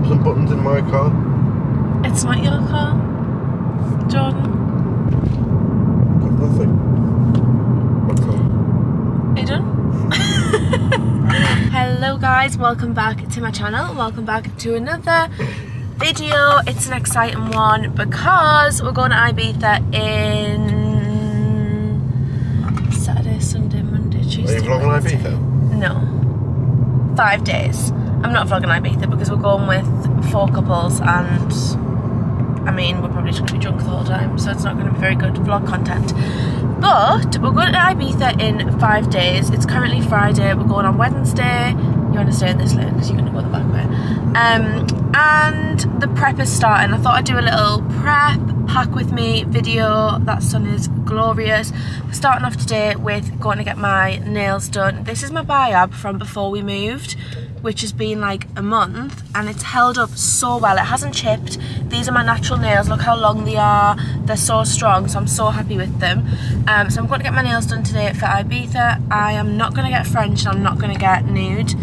knobs and buttons in my car? It's not your car, Jordan. Got nothing. What's? Are you done? Hello guys, welcome back to my channel. Welcome back to another video. It's an exciting one because we're going to Ibiza in Saturday, Sunday, Monday, Are Tuesday. you vlogging. Ibiza? No. Five days. I'm not vlogging Ibiza because we're going with four couples and I mean we're probably just going to be drunk the whole time so it's not going to be very good vlog content. But we're going to Ibiza in five days. It's currently Friday. We're going on Wednesday. You want to stay in this lane because you're going to go the back way. Um, and the prep is starting. I thought I'd do a little prep pack with me video. That sun is glorious. Starting off today with going to get my nails done. This is my biab from before we moved which has been like a month and it's held up so well. It hasn't chipped. These are my natural nails. Look how long they are. They're so strong so I'm so happy with them. Um, so I'm going to get my nails done today for Ibiza. I am not going to get French and I'm not going to get nude.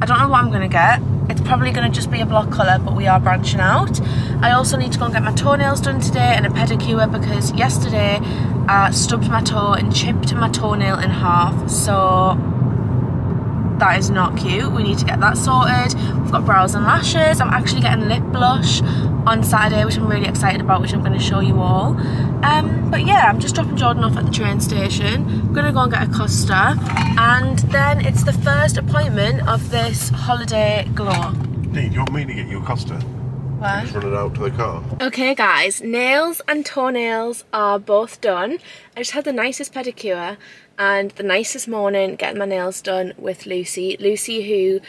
I don't know what I'm going to get. It's probably going to just be a block colour but we are branching out. I also need to go and get my toenails done today and a pedicure because yesterday I stubbed my toe and chipped my toenail in half. So that is not cute we need to get that sorted we've got brows and lashes i'm actually getting lip blush on saturday which i'm really excited about which i'm going to show you all um, but yeah i'm just dropping jordan off at the train station i'm gonna go and get a costa and then it's the first appointment of this holiday glow Dean, you want me to get you a Costa? Why? Just run it out to the car. Okay guys, nails and toenails are both done. I just had the nicest pedicure and the nicest morning getting my nails done with Lucy. Lucy who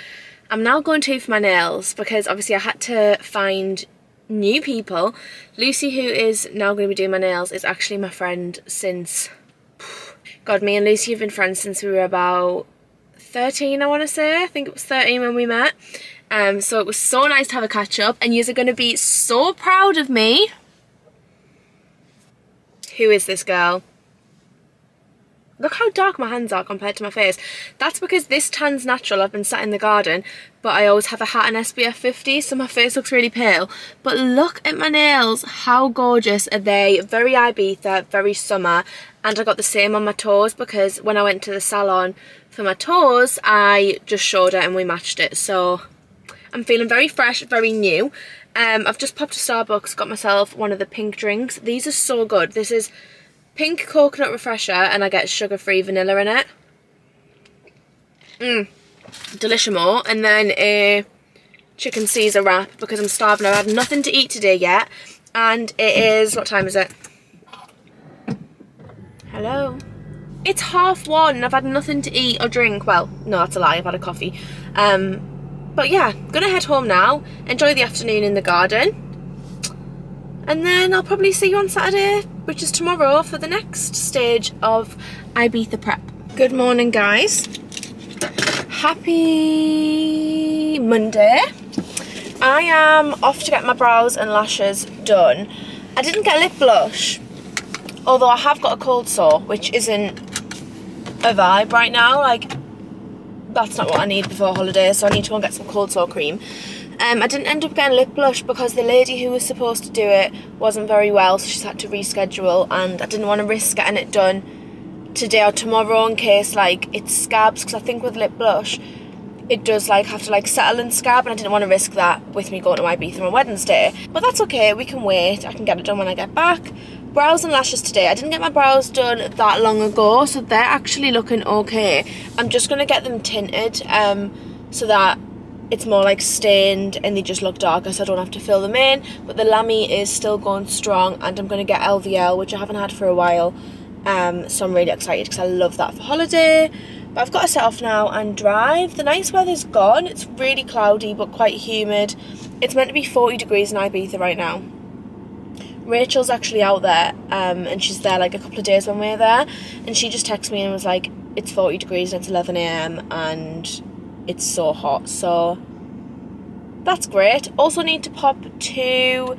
I'm now going to for my nails because obviously I had to find new people. Lucy who is now going to be doing my nails is actually my friend since... God, me and Lucy have been friends since we were about 13 I want to say. I think it was 13 when we met. Um, so it was so nice to have a catch up and you're going to be so proud of me. Who is this girl? Look how dark my hands are compared to my face. That's because this tan's natural. I've been sat in the garden, but I always have a hat and SPF 50, so my face looks really pale. But look at my nails. How gorgeous are they? Very Ibiza, very summer. And I got the same on my toes because when I went to the salon for my toes, I just showed it and we matched it. So I'm feeling very fresh, very new. Um, I've just popped to Starbucks, got myself one of the pink drinks. These are so good. This is pink coconut refresher and I get sugar-free vanilla in it. Mmm, delishimo. And then a chicken Caesar wrap because I'm starving. I've had nothing to eat today yet. And it is, what time is it? Hello? It's half one. I've had nothing to eat or drink. Well, no, that's a lie. I've had a coffee. Um, but yeah, gonna head home now. Enjoy the afternoon in the garden. And then I'll probably see you on Saturday, which is tomorrow, for the next stage of Ibiza prep. Good morning, guys. Happy Monday. I am off to get my brows and lashes done. I didn't get lip blush, although I have got a cold sore, which isn't a vibe right now. Like, that's not what I need before holiday, so I need to go and get some cold sore cream. Um, I didn't end up getting lip blush because the lady who was supposed to do it wasn't very well, so she's had to reschedule, and I didn't want to risk getting it done today or tomorrow in case like it scabs, because I think with lip blush it does like have to like settle and scab, and I didn't want to risk that with me going to Ibiza on Wednesday. But that's okay, we can wait. I can get it done when I get back. Brows and lashes today. I didn't get my brows done that long ago, so they're actually looking okay. I'm just gonna get them tinted, um, so that it's more like stained and they just look darker so I don't have to fill them in. But the Lamy is still going strong and I'm going to get LVL which I haven't had for a while. Um, so I'm really excited because I love that for holiday. But I've got to set off now and drive. The nice weather's gone. It's really cloudy but quite humid. It's meant to be 40 degrees in Ibiza right now. Rachel's actually out there um, and she's there like a couple of days when we're there. And she just texted me and was like it's 40 degrees and it's 11am and it's so hot so that's great also need to pop to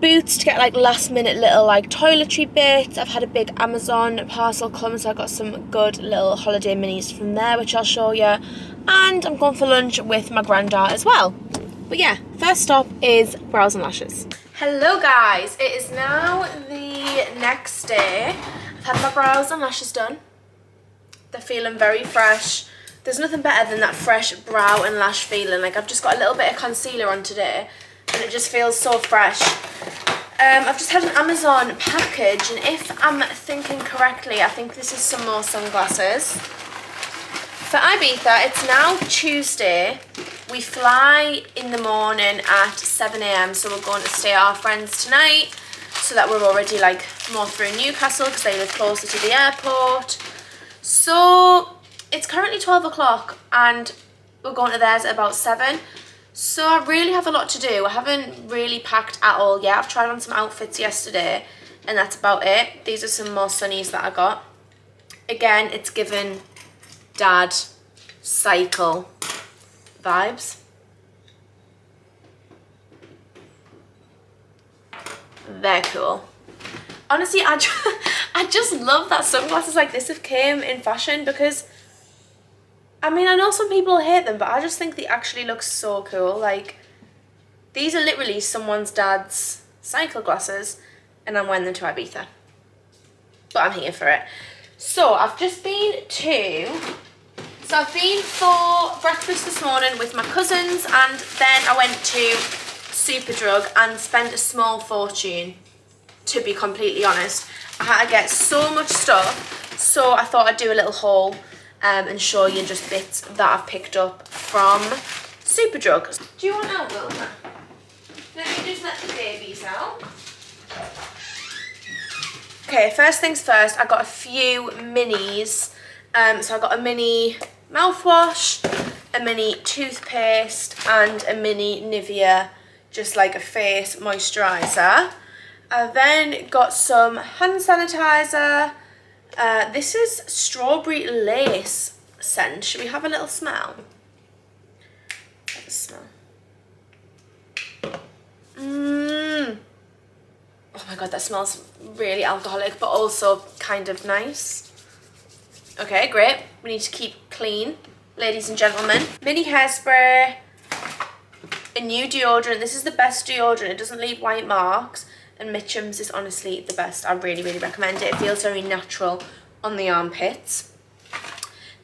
boots to get like last minute little like toiletry bits I've had a big Amazon parcel come so I got some good little holiday minis from there which I'll show you and I'm going for lunch with my granddad as well But yeah, first stop is brows and lashes. Hello guys, it is now the next day. I've had my brows and lashes done. They're feeling very fresh. There's nothing better than that fresh brow and lash feeling. Like I've just got a little bit of concealer on today and it just feels so fresh. Um, I've just had an Amazon package and if I'm thinking correctly, I think this is some more sunglasses. For Ibiza, it's now Tuesday. We fly in the morning at 7am, so we're going to stay at our friends tonight so that we're already like more through Newcastle because they live closer to the airport. So it's currently 12 o'clock and we're going to theirs at about 7. So I really have a lot to do. I haven't really packed at all yet. I've tried on some outfits yesterday and that's about it. These are some more sunnies that I got. Again, it's given dad cycle vibes. They're cool. Honestly, I just, I just love that sunglasses like this have came in fashion because I mean, I know some people hate them, but I just think they actually look so cool. Like, these are literally someone's dad's cycle glasses, and I'm wearing them to Ibiza. But I'm here for it. So, I've just been to... So, I've been for breakfast this morning with my cousins, and then I went to Superdrug and spent a small fortune, to be completely honest. I had to get so much stuff, so I thought I'd do a little haul um, and show you just bits that I've picked up from Superdrug. Do you want out, Wilma? Let me just let the babies out. Okay, first things first, I got a few minis. Um, so I got a mini mouthwash, a mini toothpaste, and a mini Nivea, just like a face moisturiser. I then got some hand sanitizer, uh, this is strawberry lace scent. Should we have a little smell? Smell. Mmm. Oh my god, that smells really alcoholic, but also kind of nice. Okay, great. We need to keep clean, ladies and gentlemen. Mini hairspray, a new deodorant. This is the best deodorant. It doesn't leave white marks and Mitchum's is honestly the best. I really, really recommend it. It feels very natural on the armpits.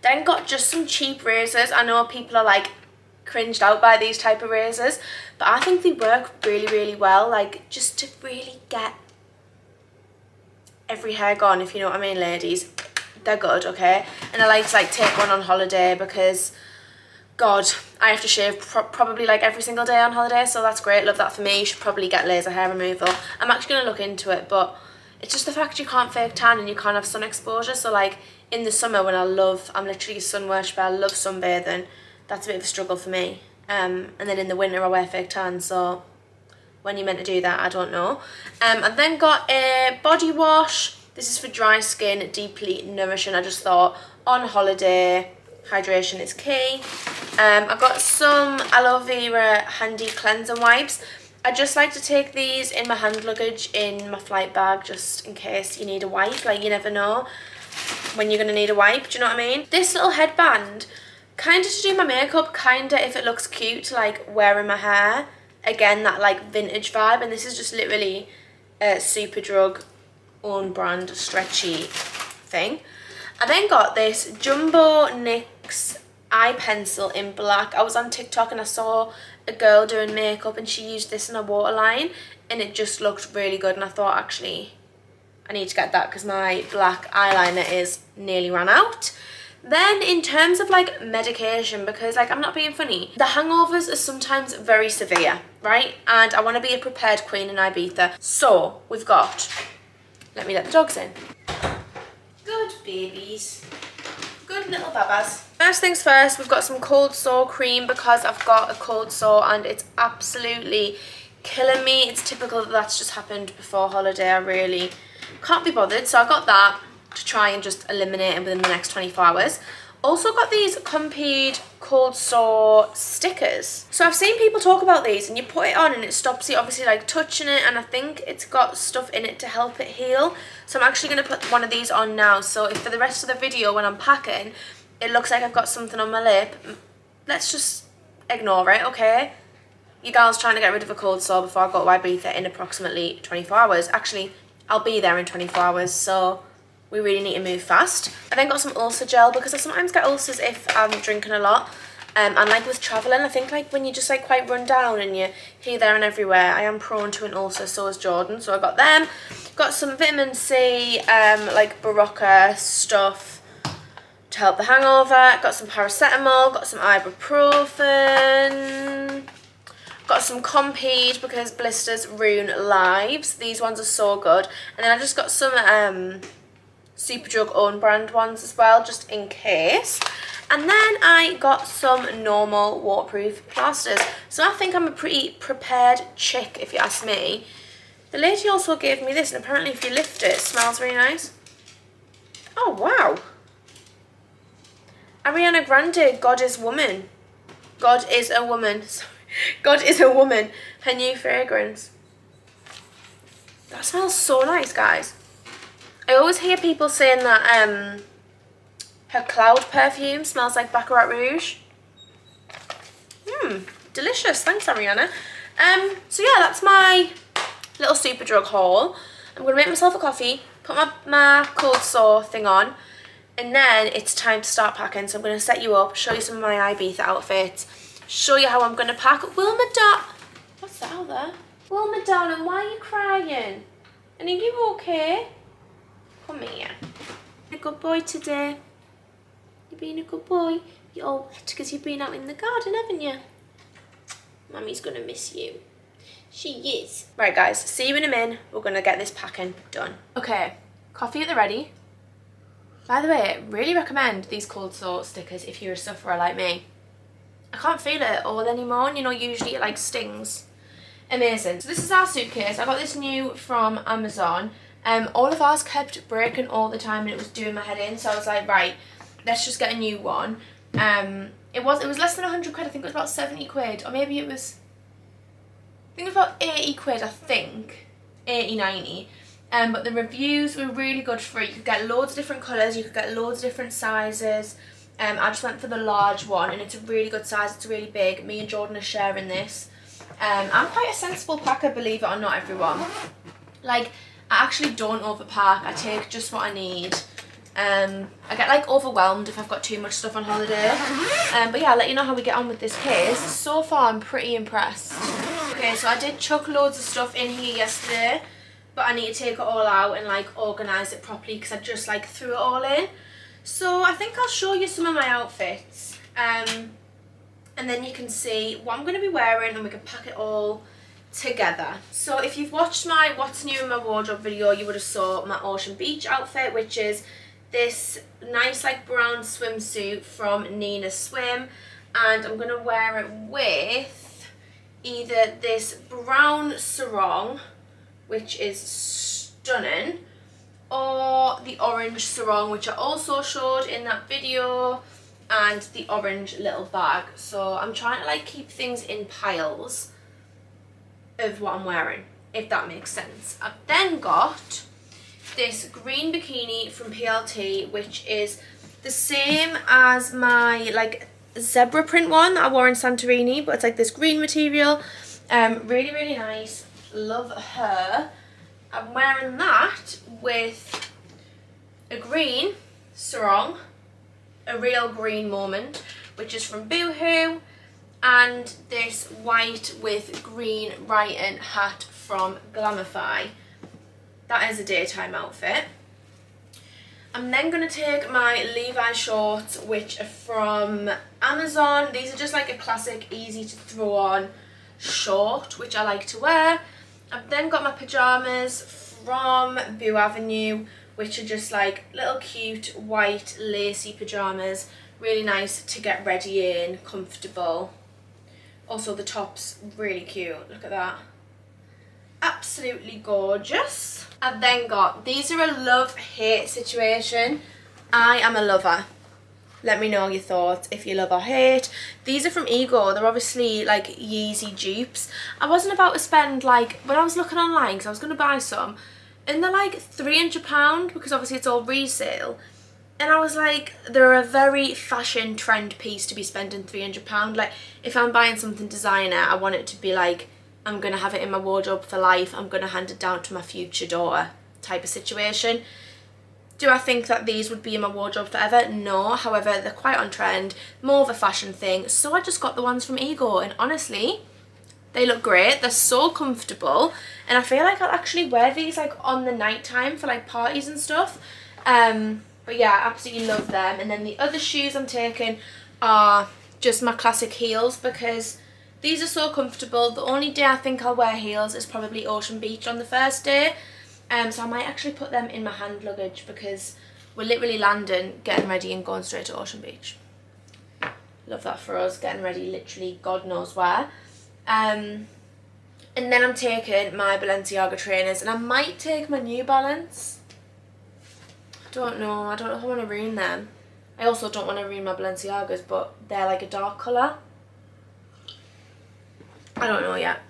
Then got just some cheap razors. I know people are like cringed out by these type of razors, but I think they work really, really well. Like just to really get every hair gone, if you know what I mean, ladies. They're good, okay? And I like to like take one on holiday because God, I have to shave pro probably like every single day on holiday, so that's great. Love that for me. You should probably get laser hair removal. I'm actually going to look into it, but it's just the fact you can't fake tan and you can't have sun exposure. So like in the summer when I love, I'm literally a sun worshiper, I love sunbathing, that's a bit of a struggle for me. Um, and then in the winter I wear fake tan, so when you're meant to do that, I don't know. Um, I then got a body wash. This is for dry skin, deeply nourishing. I just thought on holiday, hydration is key. Um, I got some aloe vera handy cleanser wipes. I just like to take these in my hand luggage in my flight bag just in case you need a wipe. Like you never know when you're going to need a wipe, do you know what I mean? This little headband, kind of to do my makeup, kind of if it looks cute like wearing my hair. Again, that like vintage vibe and this is just literally a Superdrug own brand stretchy thing. I then got this Jumbo NYX eye pencil in black. I was on TikTok and I saw a girl doing makeup and she used this in a waterline and it just looked really good and I thought actually I need to get that because my black eyeliner is nearly ran out. Then in terms of like medication, because like I'm not being funny, the hangovers are sometimes very severe, right? And I want to be a prepared queen in Ibiza. So we've got, let me let the dogs in. Good babies. Little babas. First things first, we've got some cold sore cream because I've got a cold sore and it's absolutely killing me. It's typical that that's just happened before holiday. I really can't be bothered. So I got that to try and just eliminate it within the next 24 hours. Also got these Compeed cold sore stickers. So I've seen people talk about these and you put it on and it stops you obviously like touching it and I think it's got stuff in it to help it heal. So I'm actually going to put one of these on now. So if for the rest of the video when I'm packing, it looks like I've got something on my lip, let's just ignore it, okay? You gal's trying to get rid of a cold sore before I go to Ibiza in approximately 24 hours. Actually, I'll be there in 24 hours, so we really need to move fast. I then got some ulcer gel because I sometimes get ulcers if I'm drinking a lot. Um, and like with travelling, I think like when you just like quite run down and you're here, there and everywhere, I am prone to an ulcer, so is Jordan. So I got them. Got some vitamin C, um, like Berocca stuff to help the hangover. Got some paracetamol, got some ibuprofen. Got some Compeed because blisters ruin lives. These ones are so good. And then I just got some um, Superdrug own brand ones as well, just in case. And then I got some normal waterproof plasters. So I think I'm a pretty prepared chick, if you ask me. The lady also gave me this, and apparently if you lift it, it smells really nice. Oh, wow. Ariana Grande, God is Woman. God is a Woman. Sorry. God is a Woman. Her new fragrance. That smells so nice, guys. I always hear people saying that um, her cloud perfume smells like Baccarat Rouge. Mmm, delicious. Thanks, Ariana. Um, so yeah, that's my little Superdrug haul. I'm going to make myself a coffee, put my, my cold sore thing on, and then it's time to start packing. So I'm going to set you up, show you some of my Ibiza outfits, show you how I'm going to pack. Wilma Dar... What's that out there? Wilma darling, why are you crying? And are you okay? Come here. A good boy today. You've been a good boy. You're all wet because you've been out in the garden, haven't you? Mummy's going to miss you. She is. Right, guys, see you in a min. We're going to get this packing done. Okay, coffee at the ready. By the way, really recommend these cold sore stickers if you're a sufferer like me. I can't feel it all anymore. And you know, usually it like stings. Amazing. So this is our suitcase. I got this new from Amazon. Um, all of ours kept breaking all the time and it was doing my head in. So I was like, right, let's just get a new one. Um, it was it was less than 100 quid. I think it was about 70 quid. Or maybe it was, I think it was about 80 quid, I think. 80, 90. Um, but the reviews were really good for it. You could get loads of different colours. You could get loads of different sizes. Um, I just went for the large one and it's a really good size. It's really big. Me and Jordan are sharing this. Um, I'm quite a sensible packer, believe it or not, everyone. Like, I actually don't overpack. I take just what I need. Um, I get like overwhelmed if I've got too much stuff on holiday. Um, but yeah, I'll let you know how we get on with this case. So far, I'm pretty impressed. Okay, so I did chuck loads of stuff in here yesterday. But I need to take it all out and like organise it properly because I just like threw it all in. So I think I'll show you some of my outfits. Um, and then you can see what I'm going to be wearing and we can pack it all together. So if you've watched my what's new in my wardrobe video, you would have saw my Ocean Beach outfit, which is this nice like brown swimsuit from Neena Swim. And I'm going to wear it with either this brown sarong, which is stunning, or the orange sarong, which I also showed in that video, and the orange little bag. So I'm trying to like keep things in piles of what I'm wearing, if that makes sense. I've then got this green bikini from PLT, which is the same as my like zebra print one I wore in Santorini, but it's like this green material. Um, really, really nice. Love her. I'm wearing that with a green sarong, a real green moment, which is from Boohoo, and this white with green writing hat from Glamify. That is a daytime outfit. I'm then going to take my Levi shorts, which are from Amazon. These are just like a classic, easy to throw on short, which I like to wear. I've then got my pyjamas from Boux Avenue, which are just like little cute white lacy pyjamas. Really nice to get ready in, comfortable. Also the top's really cute, look at that. Absolutely gorgeous. I've then got, these are a love-hate situation. I am a lover. Let me know your thoughts if you love or hate. These are from Ego. They're obviously like Yeezy dupes. I wasn't about to spend like, when I was looking online because I was going to buy some, and they're like £300 because obviously it's all resale. And I was like, they're a very fashion trend piece to be spending £300. Like, if I'm buying something designer, I want it to be like, I'm going to have it in my wardrobe for life. I'm going to hand it down to my future daughter type of situation. Do I think that these would be in my wardrobe forever? No. However, they're quite on trend. More of a fashion thing. So I just got the ones from Ego. And honestly, they look great. They're so comfortable. And I feel like I'll actually wear these like on the night time for like parties and stuff. Um, but yeah, I absolutely love them. And then the other shoes I'm taking are just my classic heels because these are so comfortable. The only day I think I'll wear heels is probably Ocean Beach on the first day. Um, so I might actually put them in my hand luggage because we're literally landing, getting ready and going straight to Ocean Beach. Love that for us, getting ready literally God knows where. Um, and then I'm taking my Balenciaga trainers and I might take my New Balance don't know. I don't know if I want to ruin them. I also don't want to ruin my Balenciagas, but they're like a dark colour. I don't know yet.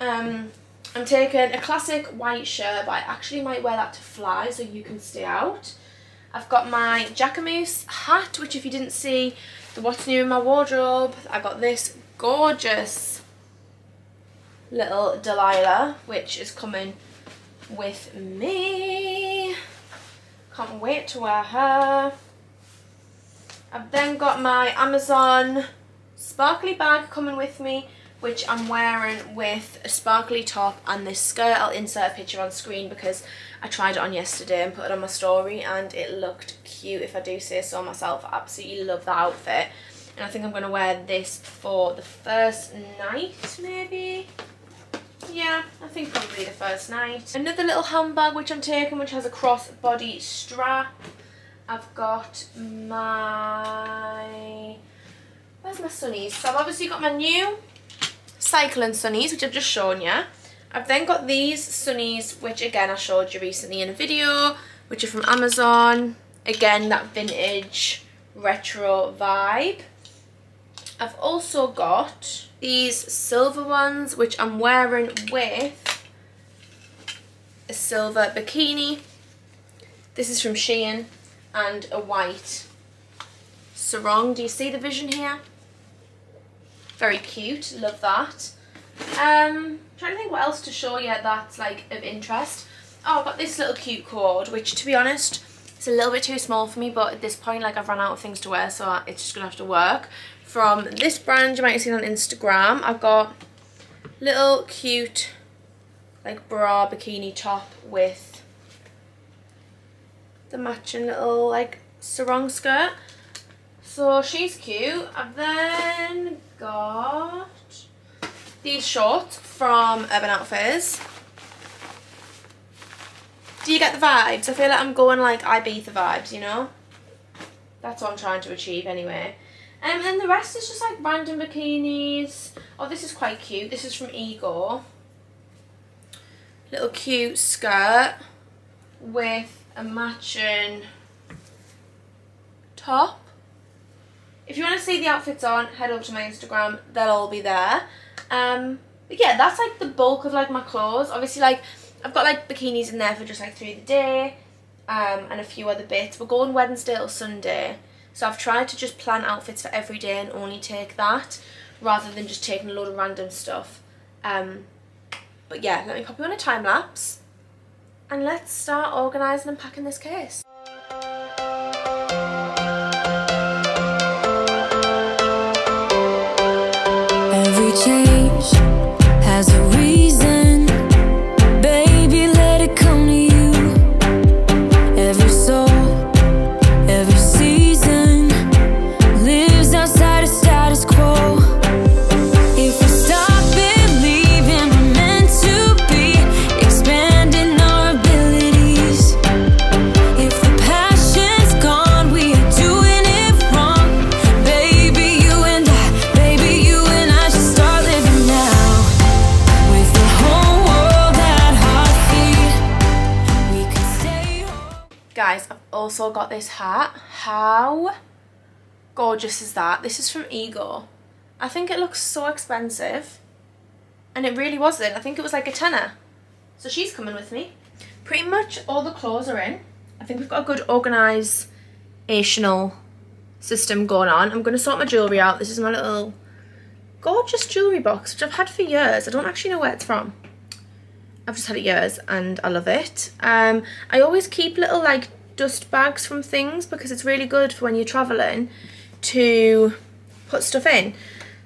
Um, I'm taking a classic white shirt, but I actually might wear that to fly so you can stay out. I've got my Jacquemus hat, which if you didn't see the what's new in my wardrobe, I got this gorgeous little Delilah, which is coming with me. Can't wait to wear her. I've then got my Amazon sparkly bag coming with me which I'm wearing with a sparkly top and this skirt. I'll insert a picture on screen because I tried it on yesterday and put it on my story and it looked cute if I do say so myself. I absolutely love that outfit and I think I'm going to wear this for the first night maybe yeah, I think probably the first night. Another little handbag which I'm taking which has a crossbody strap. I've got my... Where's my sunnies? So I've obviously got my new cycling sunnies which I've just shown you. I've then got these sunnies which again I showed you recently in a video which are from Amazon. Again that vintage retro vibe. I've also got these silver ones which I'm wearing with a silver bikini. This is from Shein and a white sarong. Do you see the vision here? Very cute, love that. Um, trying to think what else to show you that's like of interest. Oh, I've got this little cute cord, which to be honest, it's a little bit too small for me, but at this point, like I've run out of things to wear, so it's just gonna have to work from this brand you might have seen on Instagram. I've got little cute like bra bikini top with the matching little like sarong skirt. So she's cute. I've then got these shorts from Urban Outfitters. Do you get the vibes? I feel like I'm going like Ibiza vibes, you know? That's what I'm trying to achieve anyway. Um, and then the rest is just like random bikinis. Oh, this is quite cute. This is from Ego. Little cute skirt with a matching top. If you want to see the outfits on, head over to my Instagram. They'll all be there. Um, but yeah, that's like the bulk of like my clothes. Obviously, like I've got like bikinis in there for just like through the day um, and a few other bits. We're going Wednesday or Sunday. So I've tried to just plan outfits for every day and only take that rather than just taking a load of random stuff. Um, but yeah, let me pop you on a time lapse and let's start organising and packing this case. Every change has a also got this hat. How gorgeous is that? This is from Ego. I think it looks so expensive. And it really wasn't. I think it was like a tenner. So she's coming with me. Pretty much all the clothes are in. I think we've got a good organised ational system going on. I'm going to sort my jewellery out. This is my little gorgeous jewellery box, which I've had for years. I don't actually know where it's from. I've just had it years and I love it. Um, I always keep little like dust bags from things because it's really good for when you're travelling to put stuff in.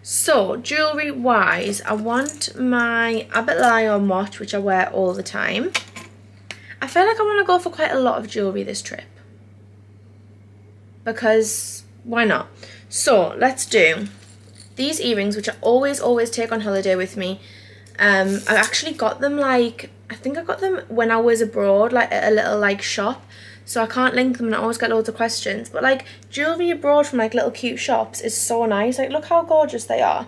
So, jewellery wise, I want my Abbott Lyon watch, which I wear all the time. I feel like I want to go for quite a lot of jewellery this trip. Because, why not? So, let's do these earrings, which I always, always take on holiday with me. Um, I actually got them like, I think I got them when I was abroad, like at a little like shop so I can't link them and I always get loads of questions. But like jewellery abroad from like little cute shops is so nice. Like look how gorgeous they are.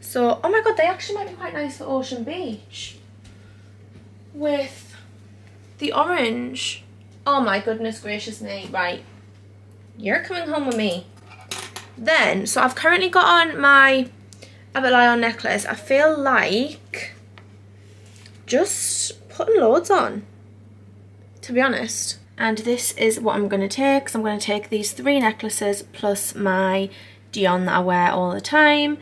So, oh my god, they actually might be quite nice for Ocean Beach. With the orange. Oh my goodness gracious me. Right. You're coming home with me. Then, so I've currently got on my Abbott Lyon necklace. I feel like just putting loads on, to be honest and this is what I'm going to take so I'm going to take these three necklaces plus my Dionne that I wear all the time.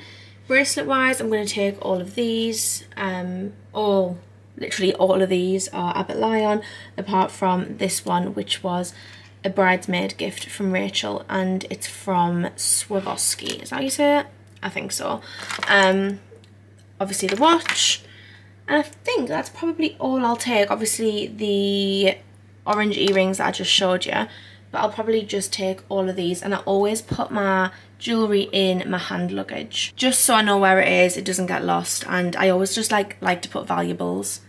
Bracelet wise I'm going to take all of these um, all literally all of these are Abbott Lyon apart from this one which was a bridesmaid gift from Rachel and it's from Swarovski. Is that how you say it? I think so. Um, obviously the watch. And I think that's probably all I'll take. Obviously the orange earrings that I just showed you but I'll probably just take all of these and I always put my jewellery in my hand luggage. Just so I know where it is it doesn't get lost and I always just like like to put valuables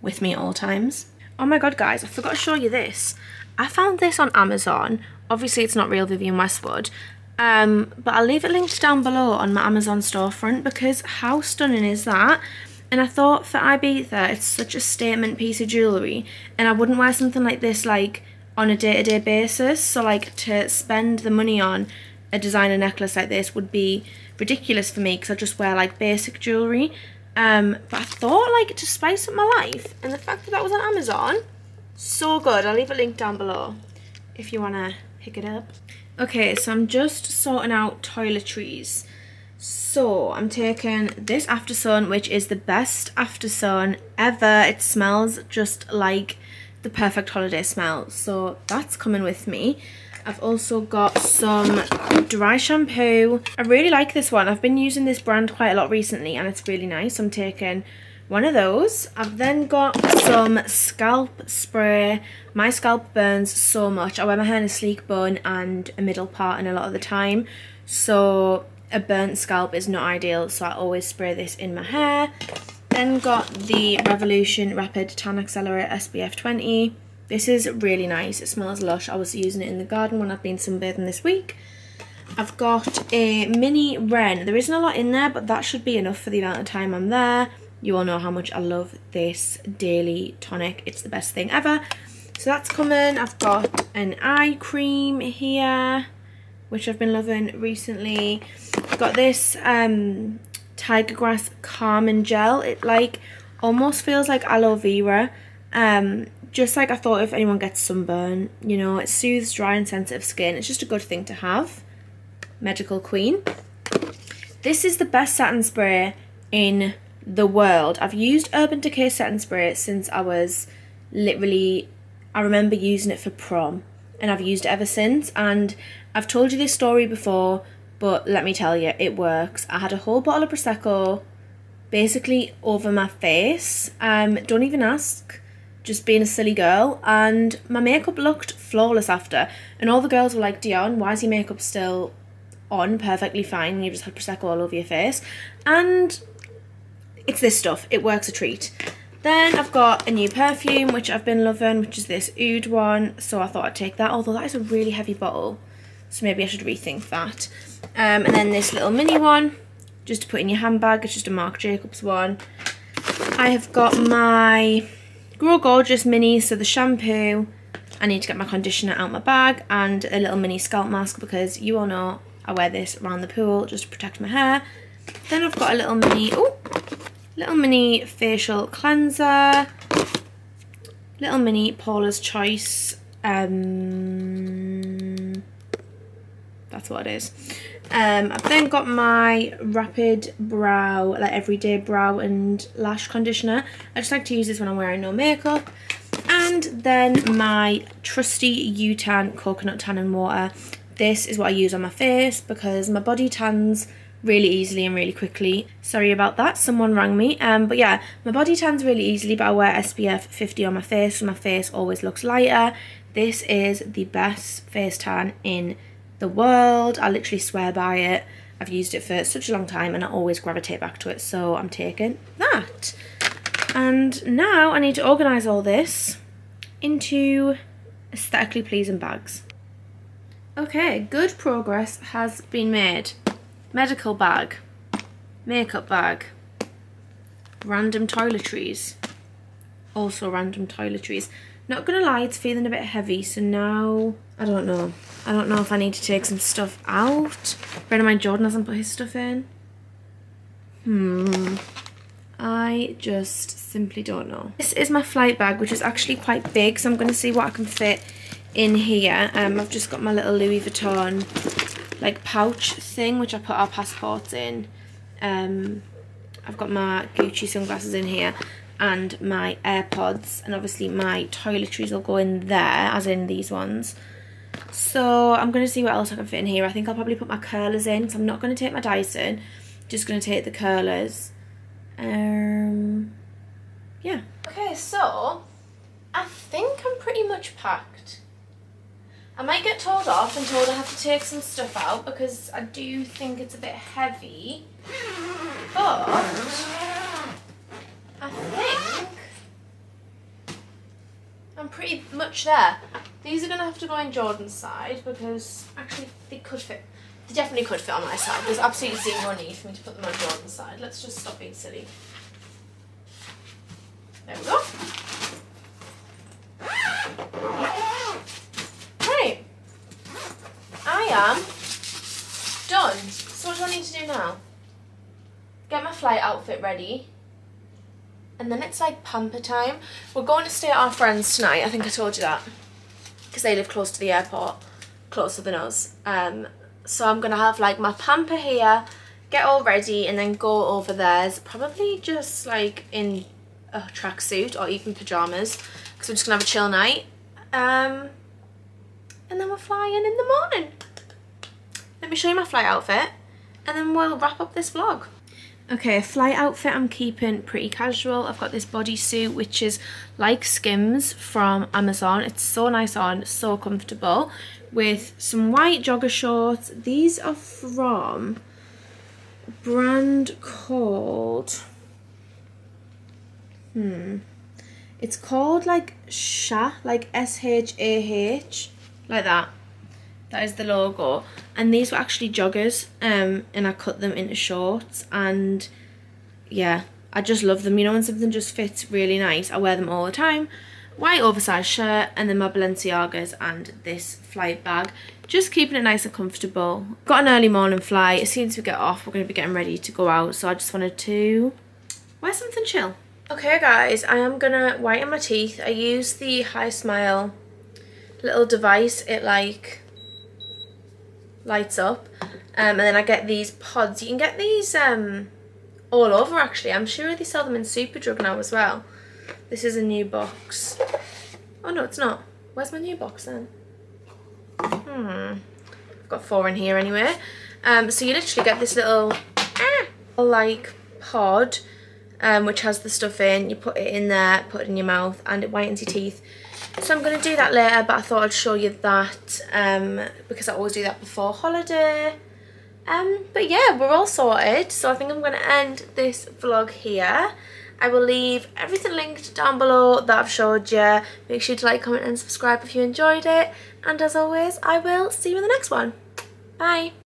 with me at all times. Oh my god guys I forgot to show you this. I found this on Amazon. Obviously it's not real Vivienne Westwood. Um, but I'll leave it linked down below on my Amazon storefront because how stunning is that and I thought for Ibiza, it's such a statement piece of jewellery. And I wouldn't wear something like this like on a day-to-day -day basis. So like to spend the money on a designer necklace like this would be ridiculous for me because I just wear like basic jewellery. Um, but I thought like to spice up my life. And the fact that that was on Amazon, so good. I'll leave a link down below if you want to pick it up. Okay, so I'm just sorting out toiletries. So I'm taking this After Sun, which is the best After Sun ever. It smells just like the perfect holiday smell. So that's coming with me. I've also got some dry shampoo. I really like this one. I've been using this brand quite a lot recently and it's really nice. I'm taking one of those. I've then got some scalp spray. My scalp burns so much. I wear my hair in a sleek bun and a middle part and a lot of the time. So a burnt scalp is not ideal so I always spray this in my hair. Then got the Revolution Rapid Tan Accelerator SPF 20. This is really nice, it smells lush. I was using it in the garden when I've been sunbathing this week. I've got a mini Ren. There isn't a lot in there, but that should be enough for the amount of time I'm there. You all know how much I love this daily tonic. It's the best thing ever. So that's coming. I've got an eye cream here which I've been loving recently. Got this um, Tiger Grass Calming Gel. It like almost feels like aloe vera. Um, just like I thought if anyone gets sunburn, you know, it soothes dry and sensitive skin. It's just a good thing to have. Medical Queen. This is the best satin spray in the world. I've used Urban Decay satin spray since I was literally, I remember using it for prom and I've used it ever since and I've told you this story before but let me tell you it works. I had a whole bottle of Prosecco basically over my face. Um don't even ask. Just being a silly girl. And my makeup looked flawless after. And all the girls were like Dionne why is your makeup still on perfectly fine you've just had Prosecco all over your face? And it's this stuff. It works a treat. Then I've got a new perfume, which I've been loving, which is this Oud one. So I thought I'd take that, although that is a really heavy bottle. So maybe I should rethink that. Um, and then this little mini one, just to put in your handbag. It's just a Marc Jacobs one. I have got my Grow Gorgeous mini, so the shampoo. I need to get my conditioner out my bag and a little mini scalp mask because you all know I wear this around the pool just to protect my hair. Then I've got a little mini, oh, little mini facial cleanser, little mini Paula's Choice um, That's what it is. Um, I've then got my Rapid Brow, like everyday brow and lash conditioner. I just like to use this when I'm wearing no makeup. And then my trusty UTAN Coconut Tanning Water. This is what I use on my face because my body tans really easily and really quickly. Sorry about that, someone rang me. Um, but yeah, my body tans really easily, but I wear SPF 50 on my face, so my face always looks lighter. This is the best face tan in the world. I literally swear by it. I've used it for such a long time and I always gravitate back to it, so I'm taking that. And now I need to organise all this into aesthetically pleasing bags. Okay, good progress has been made. Medical bag, makeup bag, random toiletries, also random toiletries. Not gonna lie, it's feeling a bit heavy, so now, I don't know. I don't know if I need to take some stuff out. Bear in mind, Jordan hasn't put his stuff in. Hmm. I just simply don't know. This is my flight bag, which is actually quite big, so I'm gonna see what I can fit in here. Um, I've just got my little Louis Vuitton like pouch thing, which I put our passports in. Um, I've got my Gucci sunglasses in here and my AirPods and obviously my toiletries will go in there as in these ones so I'm going to see what else I can fit in here. I think I'll probably put my curlers in because I'm not going to take my Dyson. Just going to take the curlers. Um yeah. Okay so I think I'm pretty much packed. I might get told off and told I have to take some stuff out because I do think it's a bit heavy. But I think I'm pretty much there. These are going to have to go in Jordan's side because actually they could fit. They definitely could fit on my side. There's absolutely zero need for me to put them on Jordan's side. Let's just stop being silly. There we go. Right. I am done. So what do I need to do now? Get my flight outfit ready and then it's like pamper time. We're going to stay at our friends tonight. I think I told you that because they live close to the airport, closer than us. Um, so I'm gonna have like my pamper here, get all ready, and then go over theirs. Probably just like in a tracksuit or even pajamas because we're just gonna have a chill night. Um, and then we're flying in the morning. Let me show you my flight outfit and then we'll wrap up this vlog. Okay, a flight outfit I'm keeping pretty casual. I've got this bodysuit which is like Skims from Amazon. It's so nice on, so comfortable. With some white jogger shorts. These are from a brand called... Hmm. It's called like Sha, like S-H-A-H, like that. That is the logo. And these were actually joggers um, and I cut them into shorts and yeah, I just love them. You know when something just fits really nice, I wear them all the time. White oversized shirt and then my Balenciagas and this flight bag. Just keeping it nice and comfortable. Got an early morning flight. As soon as we get off, we're going to be getting ready to go out. So I just wanted to wear something chill. Okay guys, I am going to whiten my teeth. I use the HiSmile little device. It like lights up. Um, and then I get these pods. You can get these um, all over actually. I'm sure they sell them in Superdrug now as well. This is a new box. Oh no, it's not. Where's my new box then? Hmm. I've got four in here anyway. Um, so you literally get this little ah, like pod um, which has the stuff in. You put it in there, put it in your mouth and it whitens your teeth. So I'm going to do that later, but I thought I'd show you that um, because I always do that before holiday. Um, but yeah, we're all sorted. So I think I'm going to end this vlog here. I will leave everything linked down below that I've showed you. Make sure to like, comment and subscribe if you enjoyed it. And as always, I will see you in the next one. Bye.